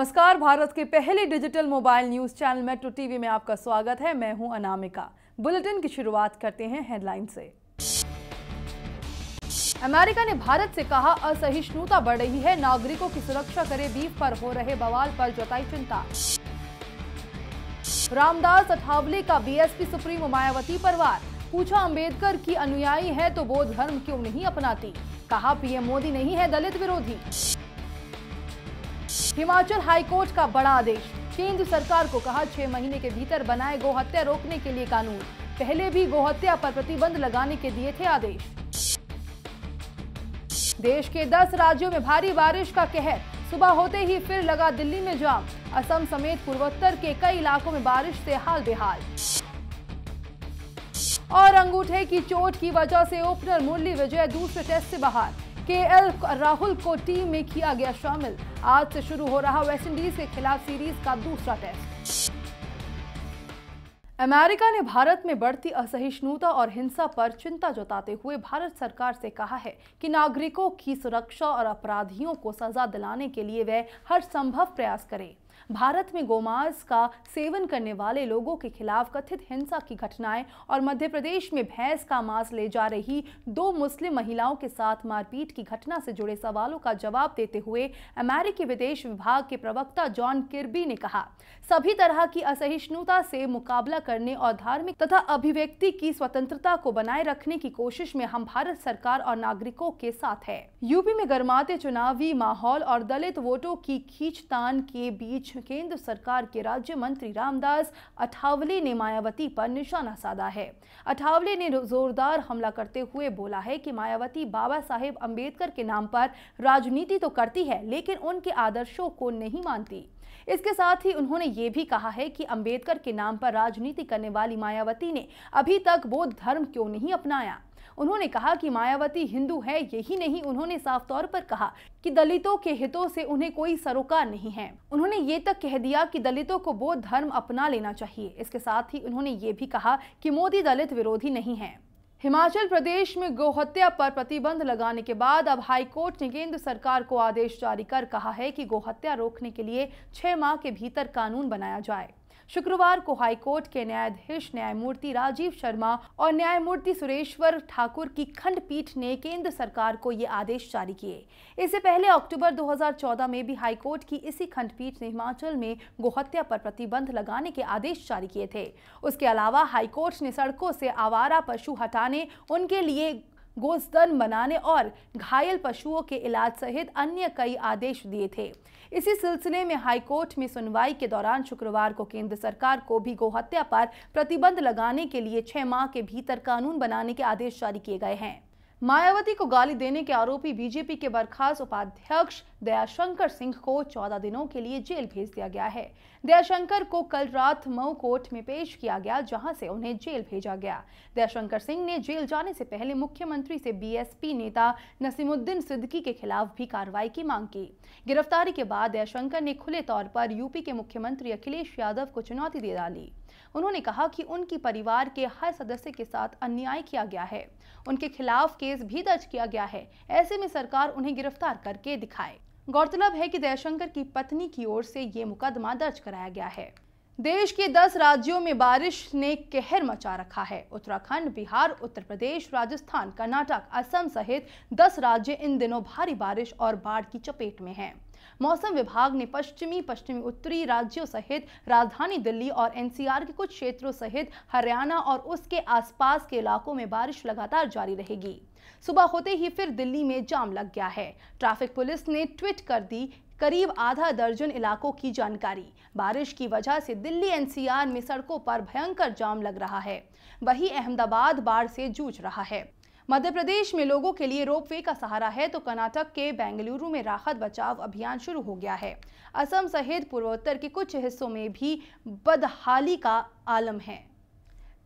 नमस्कार, भारत के पहले digital mobile news channel Metro TV में आपका स्वागत है। मैं हूँ अनामिका। बुलेटिन की शुरुआत करते हैं हेडलाइन से। अमेरिका ने भारत से कहा, असहिष्णुता बढ़ रही है, नागरिकों की सुरक्षा करे बीफ पर हो रहे बवाल पर जताई चिंता। रामदास अठावले का बीएसपी सुप्रीमो मायावती पर वार पूछा, अंबेडकर की अनुयायी है तो बौद्ध धर्म क्यों नहीं अपनाती? कहा, पीएम मोदी नहीं है दलित विरोधी। हिमाचल हाईकोर्ट का बड़ा आदेश। केंद्र सरकार को कहा छह महीने के भीतर बनाए गोहत्या रोकने के लिए कानून। पहले भी गोहत्या पर प्रतिबंध लगाने के दिए थे आदेश। देश के 10 राज्यों में भारी बारिश का कहर। सुबह होते ही फिर लगा दिल्ली में जाम। असम समेत पूर्वोत्तर के कई इलाकों में बारिश से हाल बेहाल और अंगूठे की चोट की वजह से ओपनर मुरली विजय दूसरे टेस्ट से बाहर। केएल राहुल को टीम में किया गया शामिल। आज से शुरू हो रहा वेस्टइंडीज के खिलाफ सीरीज़ का दूसरा टेस्ट। अमेरिका ने भारत में बढ़ती असहिष्णुता और हिंसा पर चिंता जताते हुए भारत सरकार से कहा है कि नागरिकों की सुरक्षा और अपराधियों को सजा दिलाने के लिए वह हर संभव प्रयास करे। भारत में गोमांस का सेवन करने वाले लोगों के खिलाफ कथित हिंसा की घटनाएँ और मध्य प्रदेश में भैंस का मांस ले जा रही दो मुस्लिम महिलाओं के साथ मारपीट की घटना से जुड़े सवालों का जवाब देते हुए अमेरिकी विदेश विभाग के प्रवक्ता जॉन किर्बी ने कहा, सभी तरह की असहिष्णुता से मुकाबला करने और धार्मिक तथा अभिव्यक्ति की स्वतंत्रता को बनाए रखने की कोशिश में हम भारत सरकार और नागरिकों के साथ है। यूपी में गर्माते चुनावी माहौल और दलित वोटों की खींचतान के बीच केंद्र सरकार के राज्य मंत्री रामदास अठावले ने मायावती पर निशाना साधा है। अठावले ने जोरदार हमला करते हुए बोला है कि मायावती बाबा साहेब अंबेडकर के नाम पर राजनीति तो करती है, लेकिन उनके आदर्शों को नहीं मानती। इसके साथ ही उन्होंने ये भी कहा है कि अंबेडकर के नाम पर राजनीति करने वाली मायावती ने अभी तक बौद्ध धर्म क्यों नहीं अपनाया? उन्होंने कहा कि मायावती हिंदू है, यही नहीं उन्होंने साफ़ तौर पर कहा कि दलितों के हितों से उन्हें कोई सरोकार नहीं है। उन्होंने ये तक कह दिया कि दलितों को बौद्ध धर्म अपना लेना चाहिए। इसके साथ ही उन्होंने ये भी कहा कि मोदी दलित विरोधी नहीं है। हिमाचल प्रदेश में गोहत्या पर प्रतिबंध लगाने के बाद अब हाईकोर्ट ने केंद्र सरकार को आदेश जारी कर कहा है कि गोहत्या रोकने के लिए छह माह के भीतर कानून बनाया जाए। शुक्रवार को हाईकोर्ट के न्यायाधीश न्यायमूर्ति राजीव शर्मा और न्यायमूर्ति सुरेश्वर ठाकुर की खंडपीठ ने केंद्र सरकार को ये आदेश जारी किए। इससे पहले अक्टूबर 2014 में भी हाईकोर्ट की इसी खंडपीठ ने हिमाचल में गोहत्या पर प्रतिबंध लगाने के आदेश जारी किए थे। उसके अलावा हाईकोर्ट ने सड़कों से आवारा पशु हटाने, उनके लिए गोस्तन बनाने और घायल पशुओं के इलाज सहित अन्य कई आदेश दिए थे। इसी सिलसिले में हाईकोर्ट में सुनवाई के दौरान शुक्रवार को केंद्र सरकार को भी गोहत्या पर प्रतिबंध लगाने के लिए छह माह के भीतर कानून बनाने के आदेश जारी किए गए हैं। मायावती को गाली देने के आरोपी बीजेपी के बर्खास्त उपाध्यक्ष दयाशंकर सिंह को 14 दिनों के लिए जेल भेज दिया गया है। दयाशंकर को कल रात मऊ कोर्ट में पेश किया गया, जहाँ से उन्हें जेल भेजा गया। दयाशंकर सिंह ने जेल जाने से पहले मुख्यमंत्री से बीएसपी नेता नसीमुद्दीन सिद्दीकी के खिलाफ भी कार्रवाई की मांग की। गिरफ्तारी के बाद दयाशंकर ने खुले तौर पर यूपी के मुख्यमंत्री अखिलेश यादव को चुनौती दे डाली। उन्होंने कहा कि उनकी परिवार के हर सदस्य के साथ अन्याय किया गया है। उनके खिलाफ केस भी दर्ज किया गया है। ऐसे में सरकार उन्हें गिरफ़्तार करके दिखाए। गौरतलब है कि जयशंकर की पत्नी की ओर से ये मुकदमा दर्ज कराया गया है। देश के 10 राज्यों में बारिश ने कहर मचा रखा है। उत्तराखंड, बिहार, उत्तर प्रदेश, राजस्थान, कर्नाटक, असम सहित 10 राज्य इन दिनों भारी बारिश और बाढ़ की चपेट में हैं। मौसम विभाग ने पश्चिमी पश्चिमी उत्तरी राज्यों सहित राजधानी दिल्ली और एनसीआर के कुछ क्षेत्रों सहित हरियाणा और उसके आसपास के इलाकों में बारिश लगातार जारी रहेगी। सुबह होते ही फिर दिल्ली में जाम लग गया है। ट्रैफ़िक पुलिस ने ट्वीट कर दी, करीब आधा दर्जन इलाकों की जानकारी। बारिश की वजह से दिल्ली एनसीआर में सड़कों पर भयंकर जाम लग रहा है। वही अहमदाबाद बाढ़ से जूझ रहा है। मध्य प्रदेश में लोगों के लिए रोपवे का सहारा है तो कर्नाटक के बेंगलुरु में राहत बचाव अभियान शुरू हो गया है। असम सहित पूर्वोत्तर के कुछ हिस्सों में भी बदहाली का आलम है।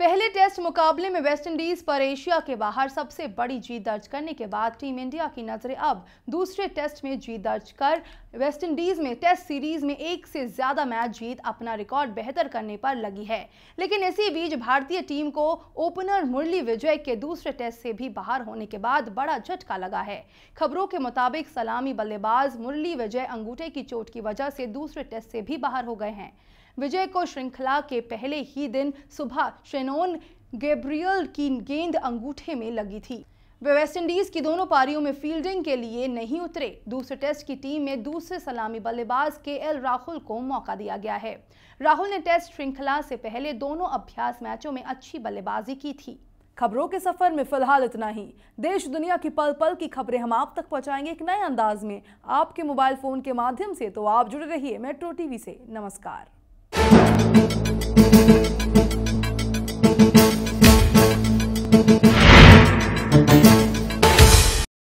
पहले टेस्ट मुकाबले में वेस्टइंडीज पर एशिया के बाहर सबसे बड़ी जीत दर्ज करने के बाद टीम इंडिया की नज़रें अब दूसरे टेस्ट में जीत दर्ज कर वेस्टइंडीज में टेस्ट सीरीज़ में एक से ज़्यादा मैच जीत अपना रिकॉर्ड बेहतर करने पर लगी है। लेकिन इसी बीच भारतीय टीम को ओपनर मुरली विजय के दूसरे टेस्ट से भी बाहर होने के बाद बड़ा झटका लगा है। खबरों के मुताबिक सलामी बल्लेबाज मुरली विजय अंगूठे की चोट की वजह से दूसरे टेस्ट से भी बाहर हो गए हैं। विजय को श्रृंखला के पहले ही दिन सुबह शेनोन गैब्रियल की गेंद अंगूठे में लगी थी। वे वेस्टइंडीज की दोनों पारियों में फील्डिंग के लिए नहीं उतरे। दूसरे टेस्ट की टीम में दूसरे सलामी बल्लेबाज के एल राहुल को मौका दिया गया है। राहुल ने टेस्ट श्रृंखला से पहले दोनों अभ्यास मैचों में अच्छी बल्लेबाजी की थी। खबरों के सफ़र में फ़िलहाल इतना ही। देश दुनिया की पल पल की खबरें हम आप तक पहुंचाएँगे एक नए अंदाज में। आपके मोबाइल फ़ोन के माध्यम से तो आप जुड़े रहिए मेट्रो टीवी से। नमस्कार। Thank you.